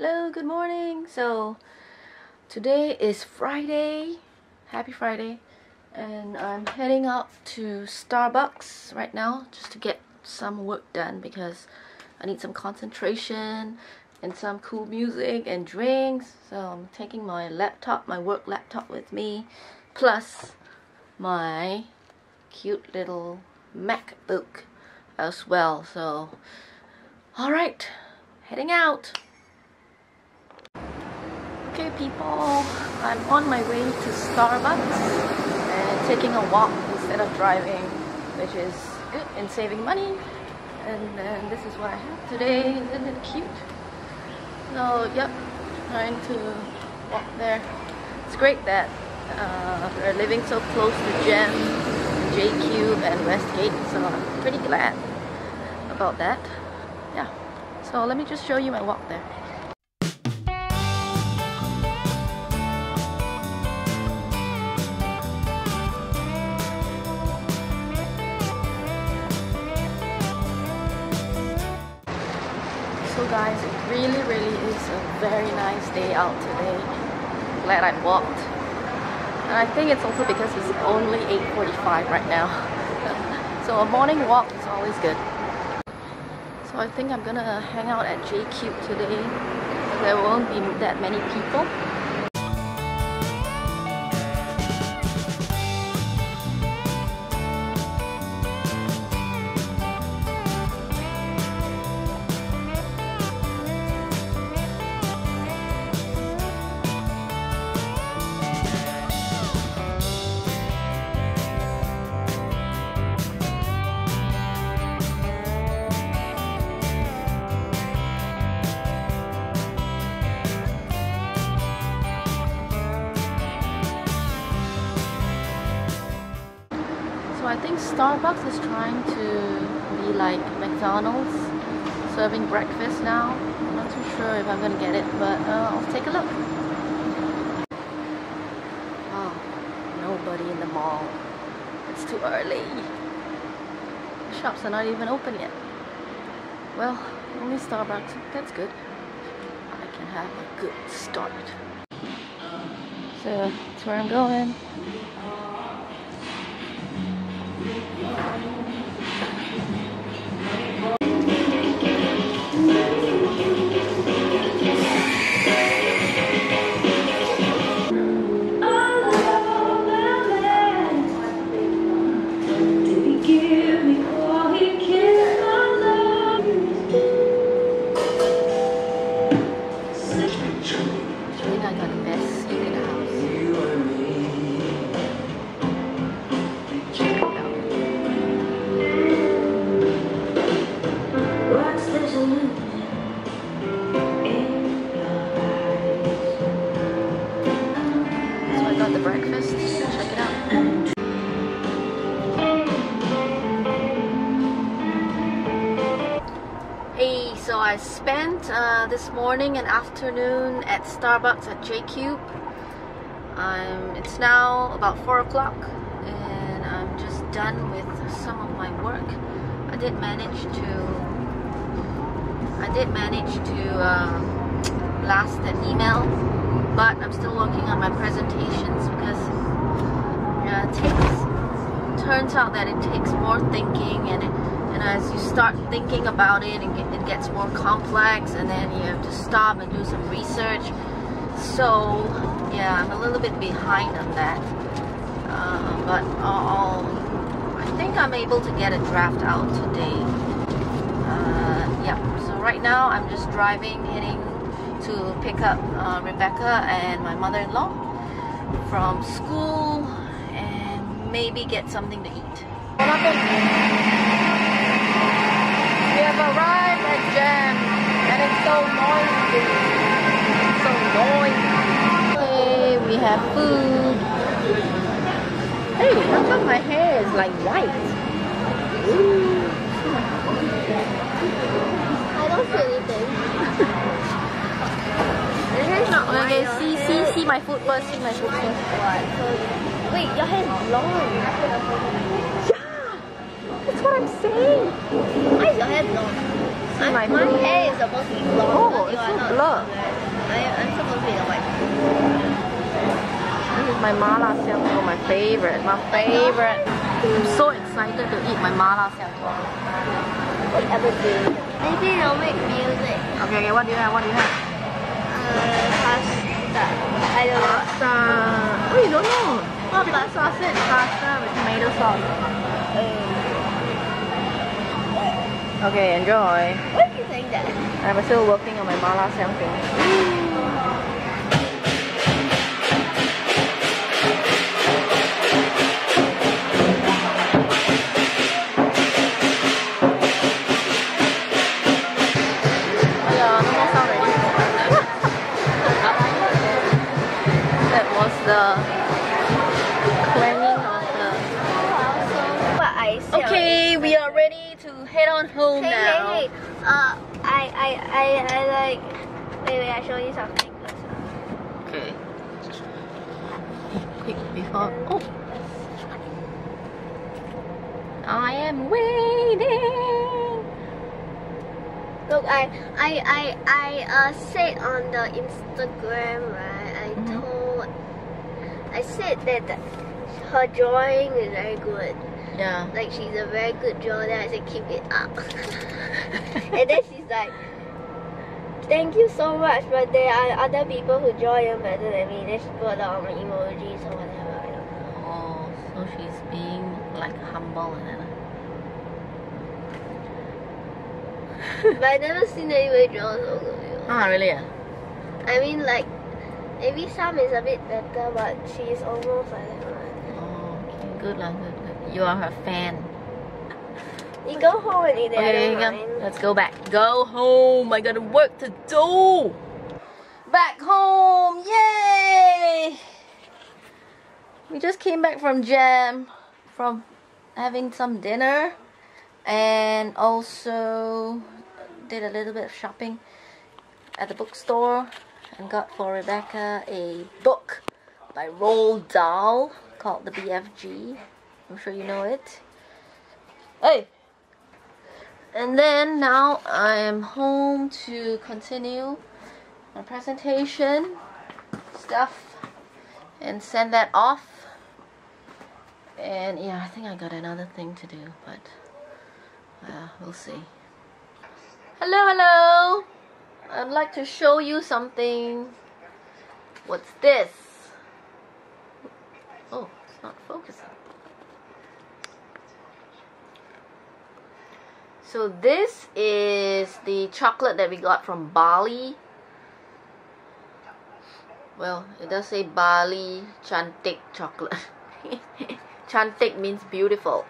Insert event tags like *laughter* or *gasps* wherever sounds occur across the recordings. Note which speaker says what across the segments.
Speaker 1: Hello, good morning. So today is Friday. Happy Friday. And I'm heading out to Starbucks right now just to get some work done because I need some concentration and some cool music and drinks. So I'm taking my laptop, my work laptop with me, plus my cute little MacBook as well. So, alright, heading out. Okay people, I'm on my way to Starbucks and taking a walk instead of driving, which is good and saving money. And then this is what I have today, isn't it cute? So yep, trying to walk there. It's great that uh, we're living so close to JEM, J-Cube and Westgate, so I'm pretty glad about that. Yeah, so let me just show you my walk there. Guys, it really really is a very nice day out today. Glad I walked. And I think it's also because it's only 8.45 right now. *laughs* so a morning walk is always good. So I think I'm gonna hang out at J-Cube today. There won't be that many people. Starbucks is trying to be like McDonald's, serving breakfast now. I'm not too sure if I'm gonna get it, but uh, I'll take a look. Oh, nobody in the mall. It's too early. The shops are not even open yet. Well, only Starbucks. That's good. I can have a good start. So that's where I'm going. I think I got Spent uh, this morning and afternoon at Starbucks at J-Cube. Um, it's now about 4 o'clock and I'm just done with some of my work. I did manage to I did manage to um, blast an email but I'm still working on my presentations because yeah, it takes turns out that it takes more thinking and it, and as you start thinking about it it, it gets more complex and then you have to stop and do some research. So yeah I'm a little bit behind on that. Uh, but I'll, I think I'm able to get a draft out today. Uh, yeah so right now I'm just driving heading to pick up uh, Rebecca and my mother-in-law from school and maybe get something to eat. We have arrived at JEM and it's so noisy. It's so noisy. Hey, we have food. Hey, how come my hair is like white? Ooh.
Speaker 2: I don't feel anything. *laughs*
Speaker 1: Okay, see, see, see my foot first. See my foot first.
Speaker 2: Wait, your hair is long.
Speaker 1: my
Speaker 2: hair is supposed to be blonde.
Speaker 1: Oh, it's
Speaker 2: so blurred.
Speaker 1: I,
Speaker 2: am
Speaker 1: supposed
Speaker 2: to be the white.
Speaker 1: This is my mala xiangguo, my favorite, my favorite. I'm so excited to eat my mala xiangguo.
Speaker 2: you doing? Maybe I'll make music.
Speaker 1: Okay, okay, what do you have? What do you have?
Speaker 2: Uh, pasta. I don't know.
Speaker 1: Pasta. Oh, you don't know. What Chicken pasta? sausage pasta with tomato sauce. Um, okay, enjoy. I'm still working on my mala
Speaker 2: xiangguo. I show you something.
Speaker 1: Okay. Quick before. Oh. I am waiting.
Speaker 2: Look, I, I, I, I uh, said on the Instagram, right? I
Speaker 1: Mhm.
Speaker 2: told, I said that the, her drawing is very good.
Speaker 1: Yeah.
Speaker 2: Like she's a very good drawer. Then I said keep it up. *laughs* and then she's like, thank you so much, but there are other people who draw even better than me. Then she put on emojis or whatever. I don't know.
Speaker 1: Oh, so she's being like humble and
Speaker 2: but I never seen anybody draw so good. you know.
Speaker 1: Ah, really? Yeah?
Speaker 2: I mean, like maybe some is a bit better, but she's almost like that.
Speaker 1: Oh, okay. Good lah, good, good. You are her fan.
Speaker 2: You go home and eat it.
Speaker 1: Okay, let's go back. Go home. I got work to do. Back home. Yay! We just came back from JEM, from having some dinner, and also did a little bit of shopping at the bookstore and got for Rebecca a book by Roald Dahl called The BFG. I'm sure you know it. Hey! And then now I am home to continue my presentation stuff and send that off. And yeah, I think I got another thing to do, but uh, we'll see. Hello, hello! I'd like to show you something. What's this? Oh, it's not focusing. So this is the chocolate that we got from Bali. Well, it does say Bali Cantik chocolate. *laughs* Cantik means beautiful.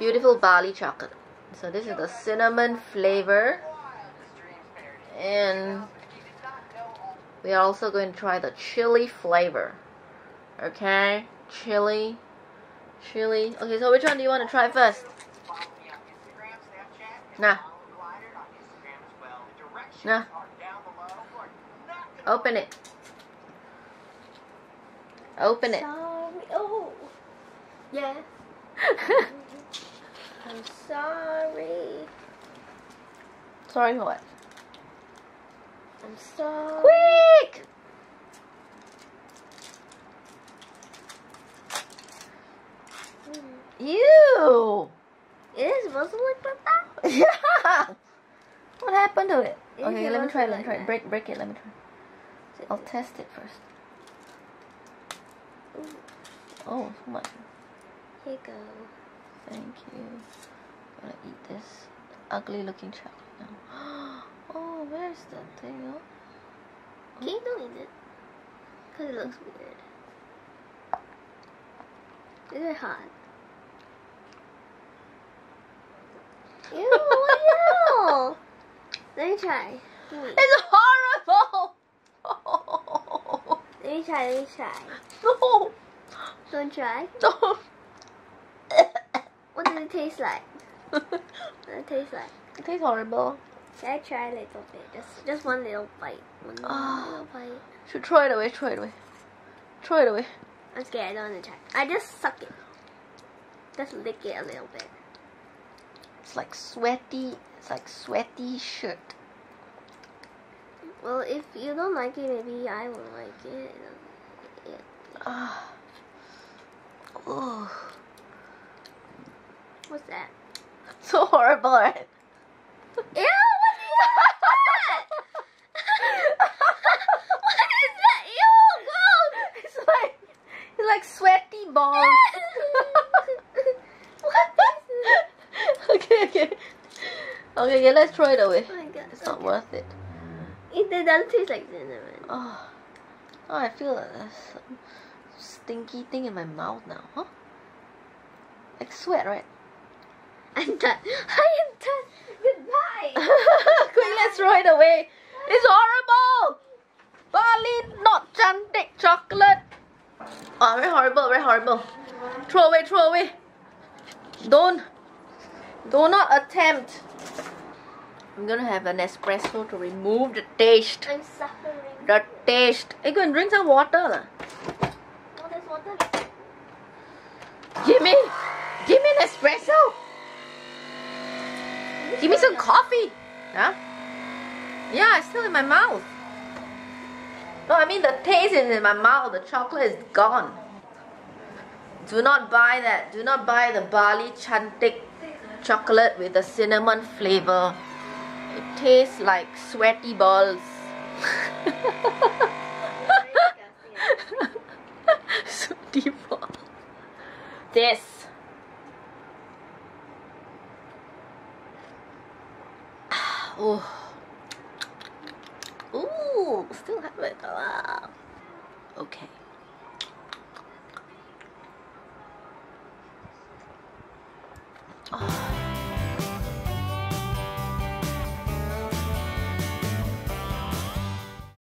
Speaker 1: Beautiful Bali chocolate. So this is the cinnamon flavor. And we are also going to try the chili flavor. Okay? Chili. Chili. Okay, so which one do you want to try first? Nah. Nah. Open it. Open it.
Speaker 2: Sorry. Oh. Yeah. *laughs* I'm sorry.
Speaker 1: Sorry, what?
Speaker 2: I'm sorry.
Speaker 1: Quick! Mm. Ew!
Speaker 2: It is supposed to look like that.
Speaker 1: Yeah! *laughs* What happened to it? Okay, let me try let me try. Break, break it, let me try. See, I'll test it first. Oh, so much.
Speaker 2: Here you go.
Speaker 1: Thank you. Gotta eat this ugly looking chocolate now. *gasps* Oh, where's the thing? Oh.
Speaker 2: Can you don't eat it? Because it looks weird. Is it hot? Ew, ew. Let me try. Give.
Speaker 1: It's horrible!
Speaker 2: Let me try, let me try.
Speaker 1: no!
Speaker 2: Don't try.
Speaker 1: Don't!
Speaker 2: What does it taste like? What does it taste like?
Speaker 1: it tastes horrible.
Speaker 2: Can I try a little bit? Just just one little bite. One
Speaker 1: Ah.
Speaker 2: little bite.
Speaker 1: Should throw it away, throw it away. Throw it away.
Speaker 2: I'm scared, I don't want to try. I just suck it. Just lick it a little bit.
Speaker 1: It's like sweaty, it's like sweaty shirt.
Speaker 2: Well, if you don't like it, maybe I won't like it. It,
Speaker 1: Ah. Oh.
Speaker 2: What's that?
Speaker 1: So horrible, right?
Speaker 2: Ew, what is that? what is that? Ew, gross.
Speaker 1: It's like it's like sweaty balls.
Speaker 2: what is
Speaker 1: okay, okay. Okay, okay, let's throw it away.
Speaker 2: Oh my god.
Speaker 1: It's not worth it.
Speaker 2: It doesn't taste like cinnamon.
Speaker 1: Oh, oh ah, I feel like there's some stinky thing in my mouth now, huh? Like sweat, right? *laughs*
Speaker 2: I'm done. *laughs* I am done. Goodbye. *laughs*
Speaker 1: Quick, let's throw it away. It's horrible. Bali not Cantik chocolate. Oh, very horrible, very horrible. Throw away, throw away. Don't, do not attempt. I'm gonna have an espresso to remove the taste.
Speaker 2: I'm suffering.
Speaker 1: The taste. Hey, go and drink some water.
Speaker 2: Oh, there's water.
Speaker 1: Give me, give me an espresso. Give me some coffee. Huh? Yeah, it's still in my mouth. No, I mean the taste is in my mouth. The chocolate is gone. Do not buy that. Do not buy the Bali Cantik chocolate with the cinnamon flavor. It tastes like sweaty balls. *laughs* sweaty balls. This. *sighs* Oh. Ooh, still have it. Ah. Okay.